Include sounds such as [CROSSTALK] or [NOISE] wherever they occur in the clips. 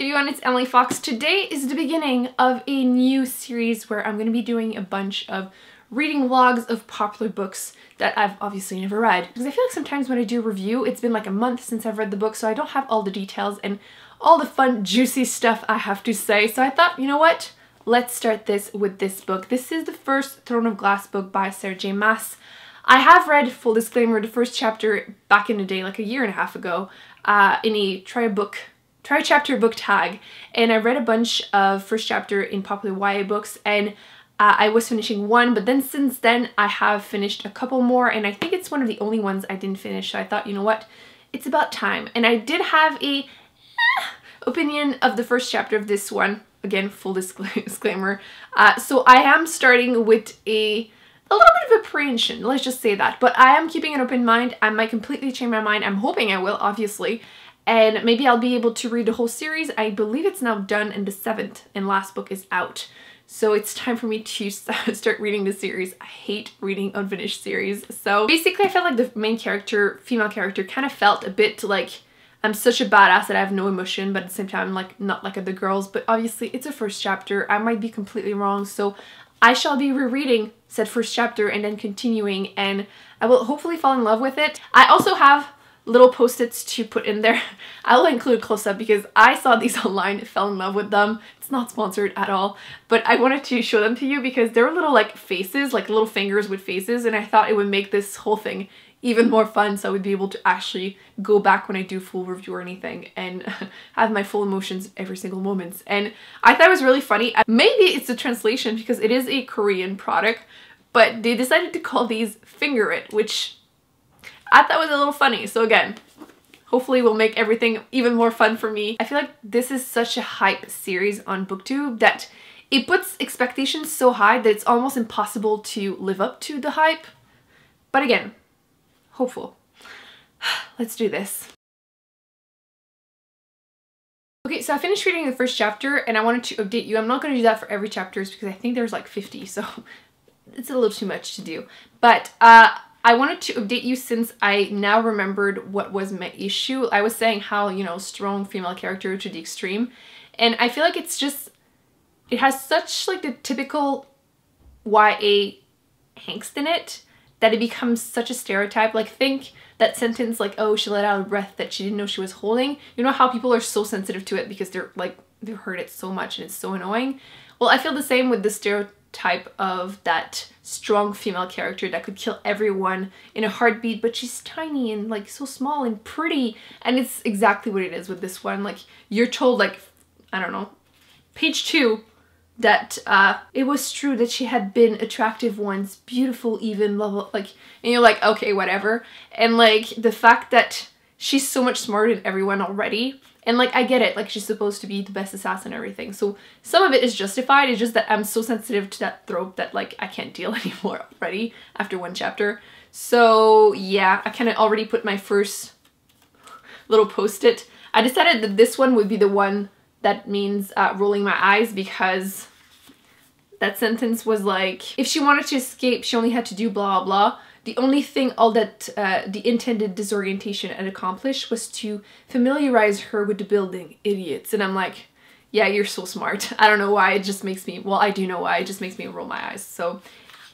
everyone, it's Emily Fox. Today is the beginning of a new series where I'm going to be doing a bunch of reading vlogs of popular books that I've obviously never read. Because I feel like sometimes when I do review, it's been like a month since I've read the book, so I don't have all the details and all the fun, juicy stuff I have to say. So I thought, you know what? Let's start this with this book. This is the first Throne of Glass book by Sarah J Maas. I have read, full disclaimer, the first chapter back in the day, like a year and a half ago, uh, in a try a book try chapter book tag and I read a bunch of first chapter in popular YA books and uh, I was finishing one but then since then I have finished a couple more and I think it's one of the only ones I didn't finish so I thought you know what it's about time and I did have a eh, opinion of the first chapter of this one again full [LAUGHS] disclaimer uh, so I am starting with a a little bit of apprehension, let's just say that. But I am keeping an open mind. I might completely change my mind. I'm hoping I will, obviously and maybe I'll be able to read the whole series. I believe it's now done and the seventh and last book is out. So it's time for me to [LAUGHS] start reading the series. I hate reading unfinished series. So basically I felt like the main character, female character, kind of felt a bit like I'm such a badass that I have no emotion, but at the same time, I'm like not like other girls. But obviously it's a first chapter. I might be completely wrong. So I shall be rereading said first chapter and then continuing and I will hopefully fall in love with it. I also have little post-its to put in there. [LAUGHS] I'll include close-up because I saw these [LAUGHS] online, fell in love with them. It's not sponsored at all, but I wanted to show them to you because they're little like faces, like little fingers with faces, and I thought it would make this whole thing even more fun so I would be able to actually go back when I do full review or anything and [LAUGHS] have my full emotions every single moment. And I thought it was really funny. Maybe it's a translation because it is a Korean product, but they decided to call these Finger It, which I thought was a little funny. So again, hopefully we'll make everything even more fun for me. I feel like this is such a hype series on booktube that it puts expectations so high that it's almost impossible to live up to the hype. But again, hopeful. [SIGHS] Let's do this. Okay, so I finished reading the first chapter and I wanted to update you. I'm not going to do that for every chapter because I think there's like 50, so [LAUGHS] it's a little too much to do. But uh, I wanted to update you since I now remembered what was my issue. I was saying how, you know, strong female character to the extreme. And I feel like it's just, it has such like the typical YA angst in it that it becomes such a stereotype. Like think that sentence like, oh, she let out a breath that she didn't know she was holding. You know how people are so sensitive to it because they're like, they've heard it so much and it's so annoying. Well, I feel the same with the stereotype type of that strong female character that could kill everyone in a heartbeat but she's tiny and like so small and pretty and it's exactly what it is with this one. Like you're told like I don't know page two that uh, it was true that she had been attractive once beautiful even level like and you're like okay whatever. And like the fact that she's so much smarter than everyone already and like, I get it, like she's supposed to be the best assassin and everything. So some of it is justified. It's just that I'm so sensitive to that trope that like I can't deal [LAUGHS] anymore already after one chapter. So yeah, I kind of already put my first little post-it. I decided that this one would be the one that means uh, rolling my eyes because that sentence was like, if she wanted to escape, she only had to do blah blah. The only thing all that uh, the intended disorientation had accomplished was to familiarize her with the building. Idiots. And I'm like, yeah, you're so smart. [LAUGHS] I don't know why, it just makes me, well, I do know why, it just makes me roll my eyes. So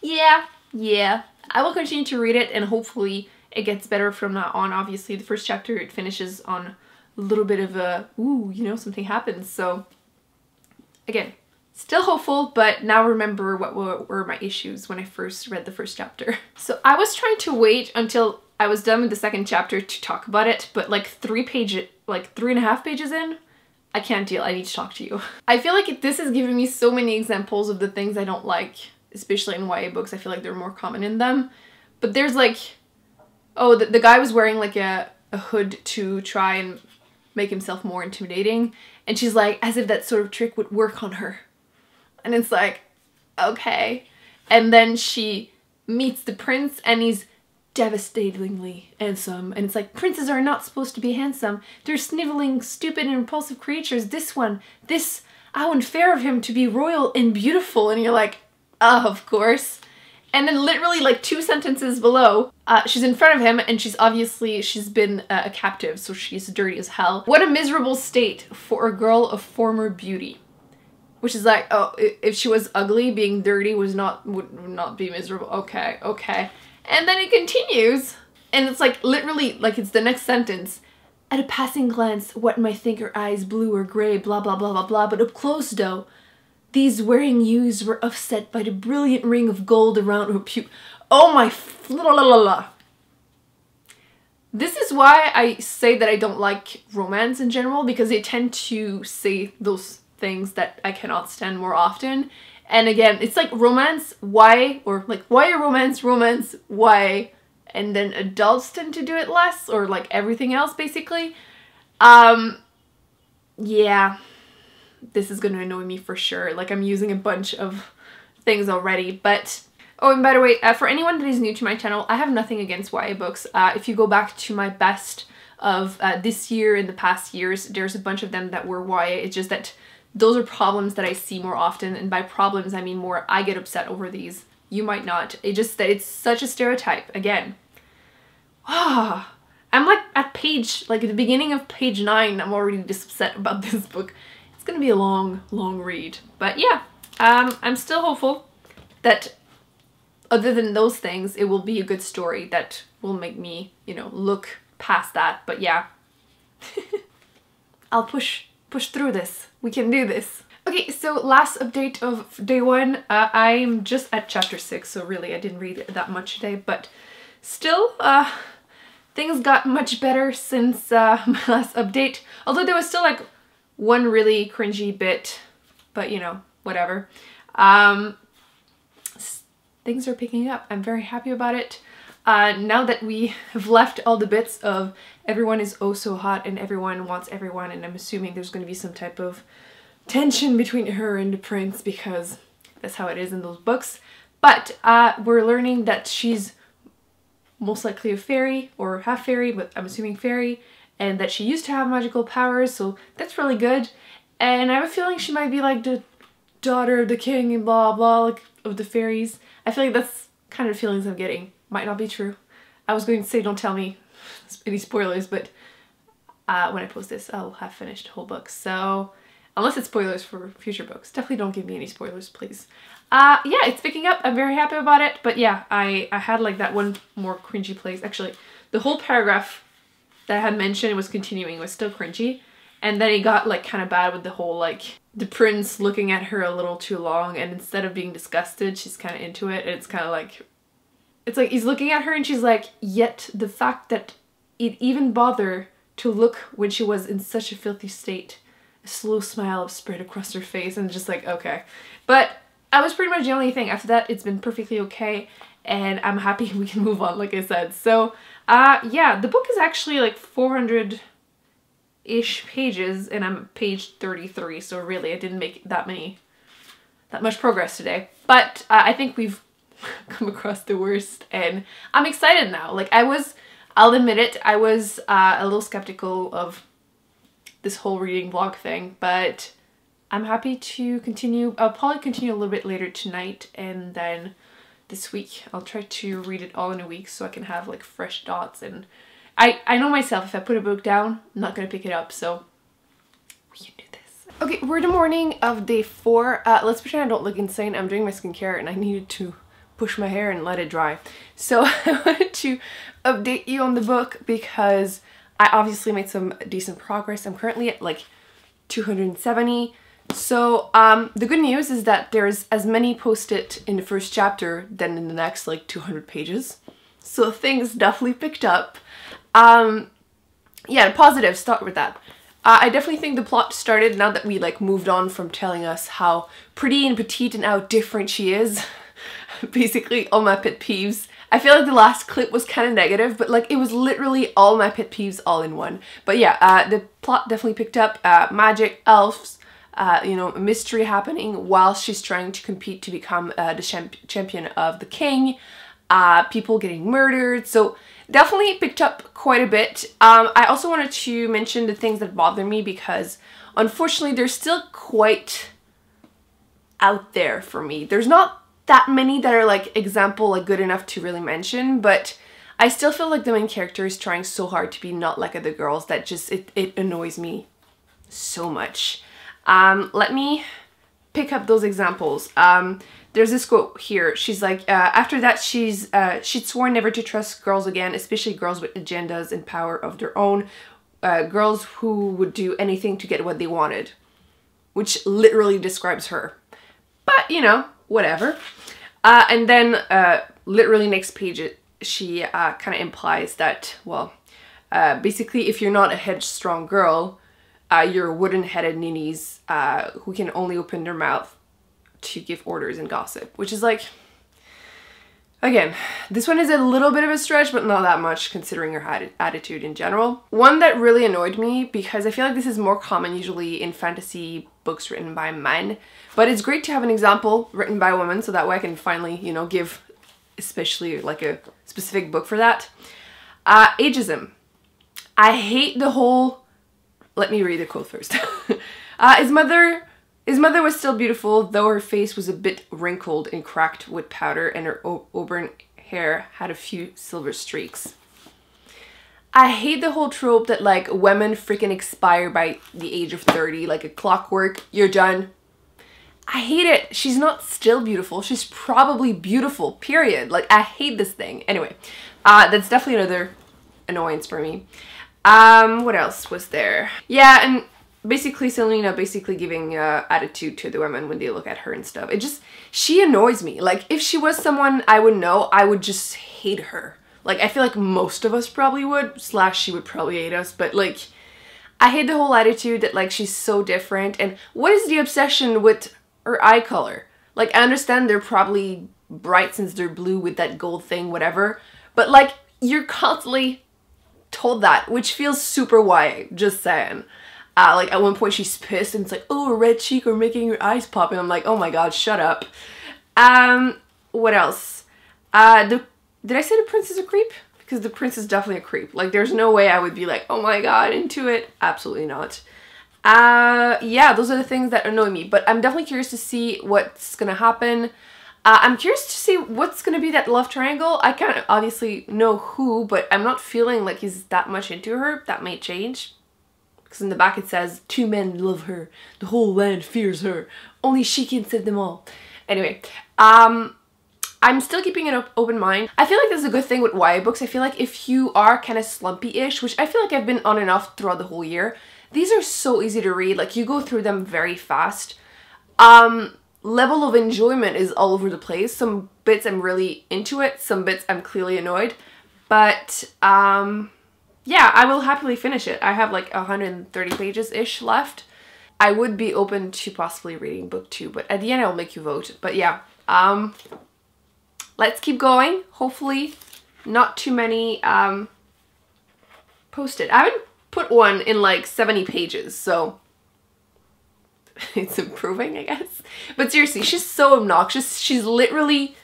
yeah, yeah. I will continue to read it and hopefully it gets better from now on. Obviously, the first chapter, it finishes on a little bit of a, ooh, you know, something happens. So again, Still hopeful, but now remember what were my issues when I first read the first chapter. [LAUGHS] So I was trying to wait until I was done with the second chapter to talk about it, but like three pages, like three and a half pages in, I can't deal, I need to talk to you. [LAUGHS] I feel like this is giving me so many examples of the things I don't like, especially in YA books, I feel like they're more common in them. But there's like, oh, the, the guy was wearing like a, a hood to try and make himself more intimidating, and she's like, as if that sort of trick would work on her. And it's like, okay. And then she meets the prince and he's devastatingly handsome. And it's like, princes are not supposed to be handsome. They're sniveling, stupid, and repulsive creatures. This one, this, how unfair of him to be royal and beautiful. And you're like, oh, of course. And then literally like two sentences below, uh, she's in front of him and she's obviously, she's been uh, a captive, so she's dirty as hell. What a miserable state for a girl of former beauty. Which is like, oh, if she was ugly, being dirty was not, would not be miserable. Okay, okay. And then it continues. And it's like literally, like it's the next sentence. At a passing glance, what might think her eyes blue or grey, blah blah blah blah blah, but up close though, these wearing hues were offset by the brilliant ring of gold around her pu- Oh my la la la la. This is why I say that I don't like romance in general because they tend to say those things that I cannot stand more often. And again, it's like romance, why? Or like, why romance, romance, why? And then adults tend to do it less or like everything else basically. Um, yeah this is to annoy me for sure. Like I'm using a bunch of things already, but Oh, and by the way, uh, for anyone that is new to my channel, I have nothing against YA books. Uh, if you go back to my best of uh, this year and the past years, there's a bunch of them that were YA. It's just that those are problems that I see more often, and by problems I mean more I get upset over these. You might not. It just that it's such a stereotype. Again. Ah, I'm like at page, like at the beginning of page 9, I'm already just upset [LAUGHS] about this book. It's gonna be a long, long read. But yeah, um, I'm still hopeful that other than those things, it will be a good story that will make me, you know, look past that. But yeah, [LAUGHS] I'll push, push through this. We can do this. Okay, so last update of day one. Uh, I'm just at chapter six, so really I didn't read that much today, but still, uh, things got much better since uh, [LAUGHS] my last update. Although there was still like one really cringy bit, but you know, whatever. Um, things are picking up. I'm very happy about it. Uh, now that we have left all the bits of everyone is oh so hot and everyone wants everyone and I'm assuming there's going to be some type of tension between her and the prince because that's how it is in those books. But uh, we're learning that she's most likely a fairy or half fairy, but I'm assuming fairy, and that she used to have magical powers, so that's really good. And I have a feeling she might be like the daughter of the king and blah blah, like of the fairies. I feel like that's kind of feelings I'm getting. Might not be true. I was going to say don't tell me [LAUGHS] any spoilers, but uh, when I post this, I'll have finished whole book. So unless it's spoilers for future books, definitely don't give me any spoilers, please. Uh, yeah, it's picking up. I'm very happy about it. But yeah, I, I had like that one more cringy place. Actually, the whole paragraph that I had mentioned was continuing was still cringy. And then it got like kind of bad with the whole like the prince looking at her a little too long and instead of being disgusted, she's kind of into it. And it's kind of like, it's like he's looking at her and she's like, yet the fact that it even bother to look when she was in such a filthy state, a slow smile spread across her face and just like, okay. But that was pretty much the only thing. After that, it's been perfectly okay and I'm happy [LAUGHS] we can move on, like I said. So uh, yeah, the book is actually like 400-ish pages and I'm page 33, so really I didn't make that many, that much progress today. But uh, I think we've [LAUGHS] come across the worst and I'm excited now. Like I was, I'll admit it, I was uh, a little skeptical of this whole reading vlog thing, but I'm happy to continue. I'll probably continue a little bit later tonight and then this week. I'll try to read it all in a week so I can have like fresh dots and I, I know myself if I put a book down, I'm not to pick it up, so we can do this. Okay, we're the morning of day four. Uh, let's pretend I don't look insane. I'm doing my skincare and I needed to push my hair and let it dry. So [LAUGHS] I wanted to update you on the book because I obviously made some decent progress. I'm currently at like 270 so um, the good news is that there's as many post-it in the first chapter than in the next like 200 pages. So things definitely picked up. Um, yeah, positive, start with that. Uh, I definitely think the plot started now that we like moved on from telling us how pretty and petite and how different she is. [LAUGHS] [LAUGHS] Basically all my pet peeves. I feel like the last clip was kind of negative, but like it was literally all my pet peeves all in one. But yeah, uh, the plot definitely picked up. Uh, magic, elves, uh, you know, mystery happening while she's trying to compete to become uh, the champ champion of the king, uh, people getting murdered. So definitely picked up quite a bit. Um, I also wanted to mention the things that bother me because unfortunately they're still quite out there for me. There's not that many that are like example like good enough to really mention, but I still feel like the main character is trying so hard to be not like other girls that just it, it annoys me so much. Um, let me pick up those examples. Um, there's this quote here. She's like, uh, after that, she's uh, she'd sworn never to trust girls again, especially girls with agendas and power of their own, uh, girls who would do anything to get what they wanted, which literally describes her. But you know, whatever. Uh, and then, uh, literally next page, she uh, kind of implies that, well, uh, basically, if you're not a headstrong girl, uh, you're wooden-headed ninnies uh, who can only open their mouth to give orders and gossip, which is like, again, this one is a little bit of a stretch, but not that much considering her attitude in general. One that really annoyed me because I feel like this is more common usually in fantasy books written by men, but it's great to have an example written by a woman so that way I can finally, you know, give especially like a specific book for that. Uh, ageism. I hate the whole, let me read the quote first. [LAUGHS] uh, his mother his mother was still beautiful, though her face was a bit wrinkled and cracked with powder and her auburn hair had a few silver streaks. I hate the whole trope that like women freaking expire by the age of 30, like a clockwork, you're done. I hate it. She's not still beautiful. She's probably beautiful, period. Like, I hate this thing. Anyway, uh, that's definitely another annoyance for me. Um, what else was there? Yeah, and basically Celaena basically giving uh, attitude to the women when they look at her and stuff. It just, she annoys me. Like, if she was someone I would know, I would just hate her. Like, I feel like most of us probably would, slash she would probably hate us, but like, I hate the whole attitude that like she's so different and what is the obsession with her eye color? Like, I understand they're probably bright since they're blue with that gold thing, whatever, but like, you're constantly told that, which feels super white, just saying. Uh, like at one point she's pissed and it's like, oh, a red cheek or making your eyes pop. And I'm like, oh my god, shut up. Um, what else? Uh, the, did I say the prince is a creep? Because the prince is definitely a creep. Like there's no way I would be like, oh my god, into it. Absolutely not. Uh, yeah, those are the things that annoy me. But I'm definitely curious to see what's gonna happen. Uh, I'm curious to see what's gonna be that love triangle. I of obviously know who, but I'm not feeling like he's that much into her. That might change. Because in the back it says, two men love her. The whole land fears her. Only she can save them all. Anyway, um, I'm still keeping an open mind. I feel like this is a good thing with YA books. I feel like if you are kind of slumpy-ish, which I feel like I've been on and off throughout the whole year, these are so easy to read. Like, you go through them very fast. Um, level of enjoyment is all over the place. Some bits I'm really into it. Some bits I'm clearly annoyed. But, um, yeah, I will happily finish it. I have like 130 pages-ish left. I would be open to possibly reading book two, but at the end I'll make you vote. But yeah, um, let's keep going. Hopefully not too many um, posted. I haven't put one in like 70 pages, so [LAUGHS] it's improving, I guess. But seriously, she's so obnoxious. She's literally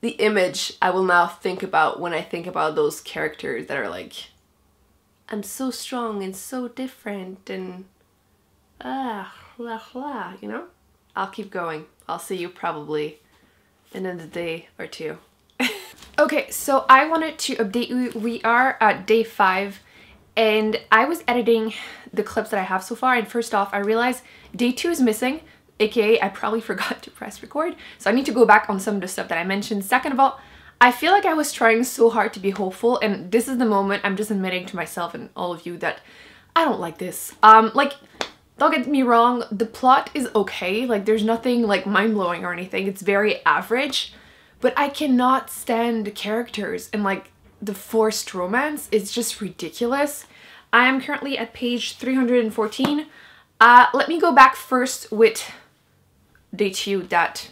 the image I will now think about when I think about those characters that are like I'm so strong and so different and ah, blah, blah, you know? I'll keep going. I'll see you probably in a day or two. [LAUGHS] okay, so I wanted to update you. We are at day five and I was editing the clips that I have so far and first off, I realized day two is missing aka I probably [LAUGHS] forgot to press record. So I need to go back on some of the stuff that I mentioned. Second of all, I feel like I was trying so hard to be hopeful and this is the moment I'm just admitting to myself and all of you that I don't like this. Um, like, don't get me wrong, the plot is okay. Like, there's nothing like mind-blowing or anything. It's very average. But I cannot stand characters and like the forced romance. It's just ridiculous. I am currently at page 314. Uh, let me go back first with day two that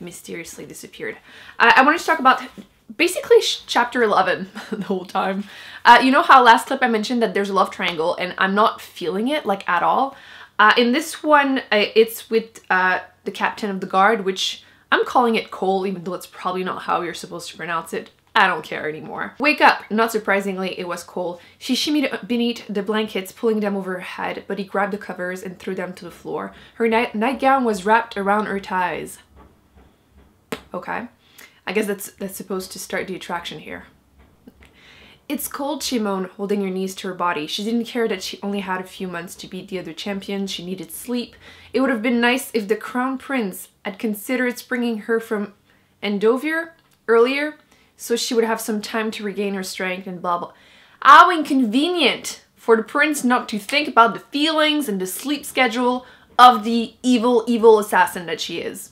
mysteriously disappeared. I, I wanted to talk about basically chapter 11 [LAUGHS] the whole time. Uh, you know how last clip I mentioned that there's a love triangle and I'm not feeling it like at all. Uh, in this one, uh, it's with uh, the captain of the guard, which I'm calling it Cole, even though it's probably not how you're supposed to pronounce it. I don't care anymore. Wake up! Not surprisingly, it was Chaol. She shimmied beneath the blankets, pulling them over her head, but he grabbed the covers and threw them to the floor. Her night nightgown was wrapped around her thighs. Okay. I guess that's that's supposed to start the attraction here. It's cold, she moaned, holding her knees to her body. She didn't care that she only had a few months to beat the other champions. She needed sleep. It would have been nice if the crown prince had considered bringing her from Endovier earlier, so she would have some time to regain her strength and blah blah. How inconvenient for the prince not to think about the feelings and the sleep schedule of the evil, evil assassin that she is.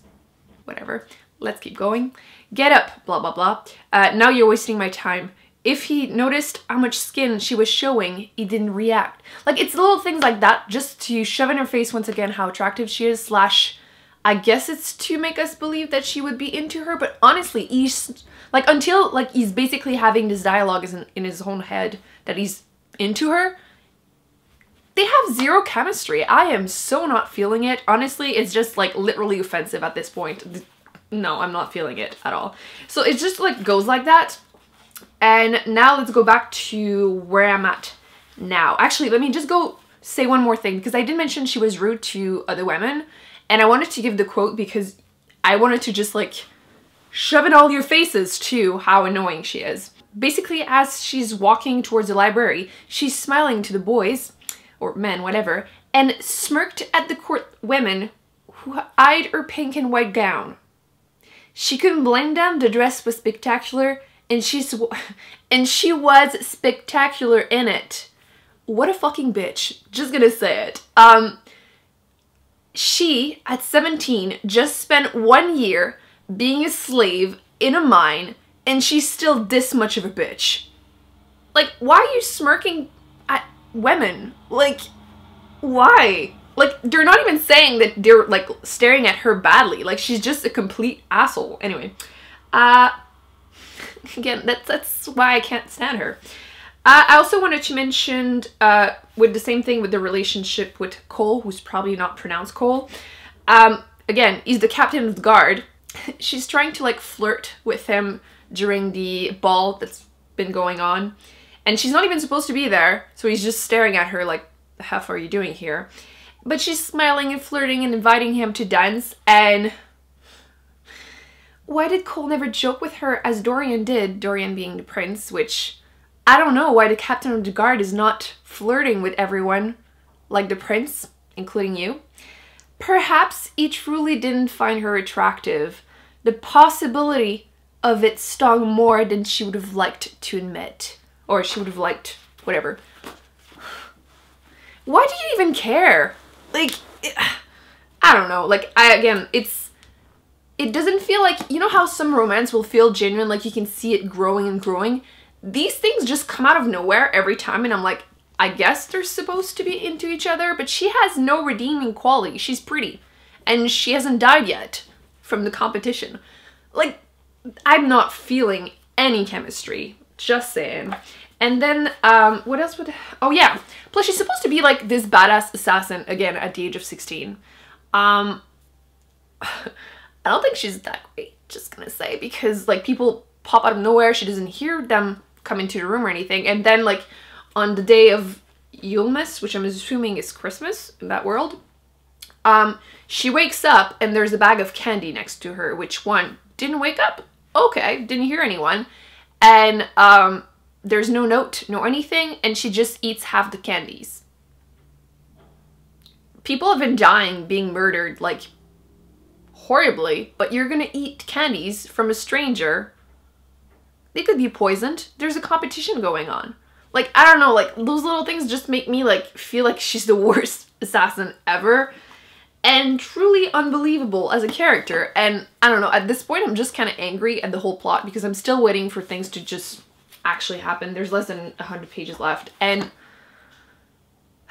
Whatever. Let's keep going. Get up, blah blah blah. Uh, now you're wasting my time if he noticed how much skin she was showing, he didn't react. Like, it's little things like that just to shove in her face once again how attractive she is, slash, I guess it's to make us believe that she would be into her, but honestly, he's, like, until, like, he's basically having this dialogue in, in his own head that he's into her, they have zero chemistry. I am so not feeling it. Honestly, it's just, like, literally offensive at this point. No, I'm not feeling it at all. So it just, like, goes like that and now let's go back to where I'm at now. Actually, let me just go say one more thing because I did mention she was rude to other women and I wanted to give the quote because I wanted to just like shove it all your faces to how annoying she is. Basically, as she's walking towards the library, she's smiling to the boys, or men, whatever, and smirked at the court women who eyed her pink and white gown. She couldn't blame them, the dress was spectacular, and she's [LAUGHS] and she was spectacular in it. What a fucking bitch. Just gonna say it. Um she at 17 just spent 1 year being a slave in a mine and she's still this much of a bitch. Like why are you smirking at women? Like why? Like they're not even saying that they're like staring at her badly. Like she's just a complete asshole. Anyway, uh Again, that's, that's why I can't stand her. I also wanted to mention, uh, with the same thing with the relationship with Chaol, who's probably not pronounced Cole. Um, again, he's the captain of the guard. [LAUGHS] She's trying to like flirt with him during the ball that's been going on. And she's not even supposed to be there, so he's just staring at her like, the are you doing here? But she's smiling and flirting and inviting him to dance, and why did Chaol never joke with her as Dorian did, Dorian being the prince, which I don't know why the captain of the guard is not flirting with everyone like the prince, including you. Perhaps he truly didn't find her attractive. The possibility of it stung more than she would have liked to admit. Or she would have liked, whatever. Why do you even care? Like, it, I don't know. Like, I, again, it's it doesn't feel like, you know how some romance will feel genuine, like you can see it growing and growing? These things just come out of nowhere every time and I'm like, I guess they're supposed to be into each other, but she has no redeeming quality. She's pretty. And she hasn't died yet from the competition. Like, I'm not feeling any chemistry. Just saying. And then, um, what else would... Oh, yeah. Plus, she's supposed to be, like, this badass assassin, again, at the age of 16. Um... [LAUGHS] I don't think she's that great, just gonna say, because like people pop out of nowhere, she doesn't hear them come into the room or anything. And then like on the day of Yulemas, which I'm assuming is Christmas in that world, um, she wakes up and there's a bag of candy next to her, which one didn't wake up. Okay, didn't hear anyone. And um, there's no note, no anything, and she just eats half the candies. People have been dying, being murdered, like horribly, but you're gonna eat candies from a stranger. They could be poisoned. There's a competition going on. Like, I don't know, like, those little things just make me, like, feel like she's the [LAUGHS] worst assassin ever. And truly unbelievable as a character. And, I don't know, at this point I'm just kind of angry at the whole plot because I'm still waiting for things to just actually happen. There's less than 100 pages left. And... [SIGHS]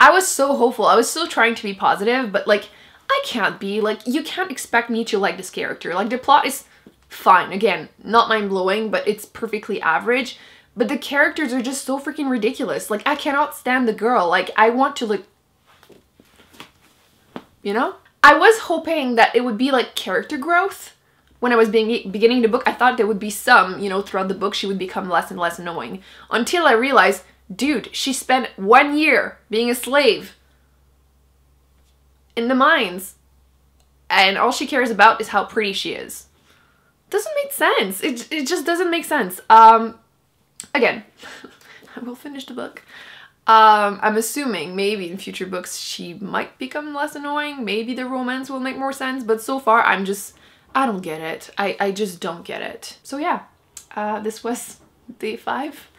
I was so hopeful. I was still trying to be positive, but, like, I can't be. Like, you can't expect me to like this character. Like, the plot is fine. Again, not mind-blowing, but it's perfectly average. But the characters are just so freaking ridiculous. Like, I cannot stand the girl. Like, I want to, like... You know? I was hoping that it would be, like, character growth. When I was being, beginning the book, I thought there would be some, you know, throughout the book she would become less and less annoying. Until I realized, dude, she spent one year being a slave in the mines. and all she cares about is how pretty she is. Doesn't make sense. It, it just doesn't make sense. Um, again, [LAUGHS] I will finish the book. Um, I'm assuming maybe in future books she might become less annoying. Maybe the romance will make more sense. But so far, I'm just, I don't get it. I, I just don't get it. So yeah, uh, this was day five.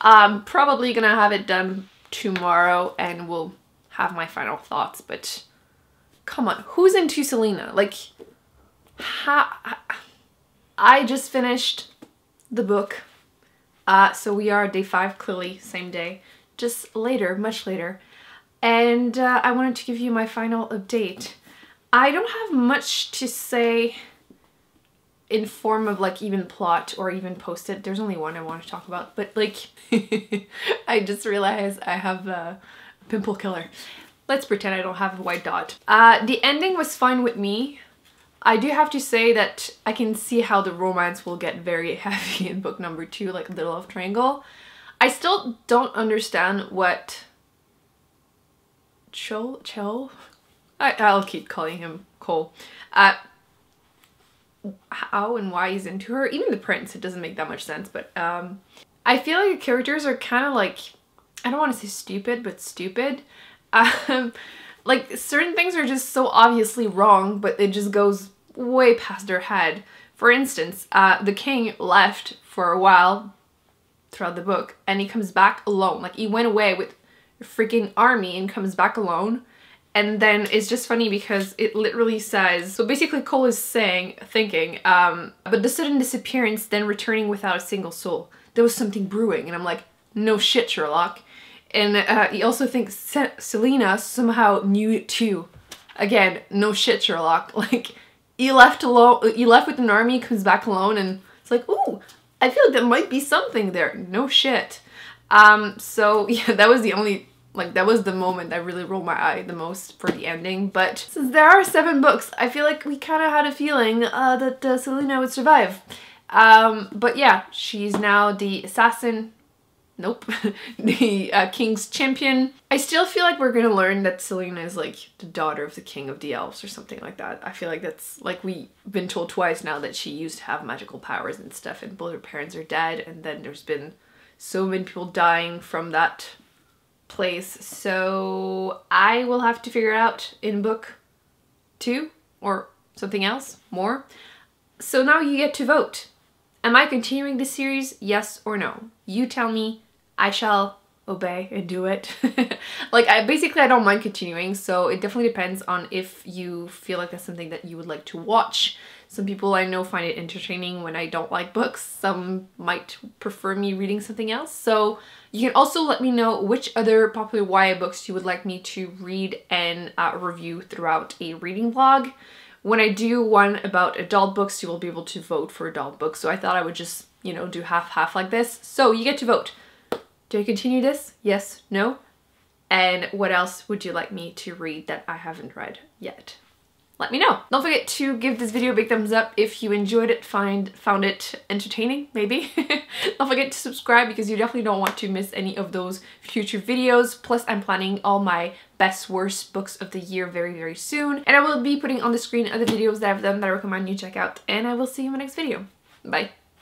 I'm probably gonna have it done tomorrow and we'll have my final thoughts. But come on, who's into Celaena? Like, ha I just finished the book. Uh, so we are day five, clearly same day just later, much later. And uh, I wanted to give you my final update. I don't have much to say in form of like even plot or even post it. There's only one I want to talk about, but like [LAUGHS] I just realized I have a pimple killer. Let's pretend I don't have a white dot. Uh, the ending was fine with me. I do have to say that I can see how the romance will get very [LAUGHS] heavy in book number two, like the love triangle. I still don't understand what Cho Cho I, I'll keep calling him Cole. Uh, how and why he's into her. Even the prince, it doesn't make that much sense, but um, I feel like the characters are kind of like, I don't want to say stupid, but stupid. Um, like certain things are just so obviously wrong, but it just goes way past their head. For instance, uh, the king left for a while throughout the book and he comes back alone. Like he went away with a freaking army and comes back alone. And then it's just funny because it literally says, so basically Chaol is saying, thinking, um, but the sudden disappearance then returning without a single soul. There was something brewing. And I'm like, no shit, Sherlock. And uh, he also thinks Se Celaena somehow knew it too. Again, no shit, Sherlock. [LAUGHS] Like, he left alone, he left with an army, comes back alone, and it's like, ooh, I feel like there might be something there. No shit. Um, so [LAUGHS] yeah, that was the only, like that was the moment that really rolled my eye the most for the ending. But since there are seven books, I feel like we kind of had a feeling uh, that uh, Celaena would survive. Um, but yeah, she's now the assassin Nope. [LAUGHS] the uh, king's champion. I still feel like we're gonna learn that Celaena is like the daughter of the king of the elves or something like that. I feel like that's like we've been told twice now that she used to have magical powers and stuff and both her parents are dead and then there's been so many people dying from that place. So I will have to figure out in book two or something else more. So now you get to vote. Am I continuing this series? Yes or no? You tell me I shall obey and do it. [LAUGHS] like I basically I don't mind continuing so it definitely depends on if you feel like that's something that you would like to watch. Some people I know find it entertaining when I don't like books. Some might prefer me reading something else. So you can also let me know which other popular YA books you would like me to read and uh, review throughout a reading vlog. When I do one about adult books, you will be able to vote for adult books. So I thought I would just, you know, do half-half like this. So you get to vote. Do I continue this? Yes, no? And what else would you like me to read that I haven't read yet? Let me know. Don't forget to give this video a big thumbs up if you enjoyed it, find found it entertaining, maybe. [LAUGHS] don't forget to subscribe because you definitely don't want to miss any of those future videos. Plus, I'm planning all my best worst books of the year very, very soon. And I will be putting on the screen other videos that I've done that I recommend you check out. And I will see you in my next video. Bye.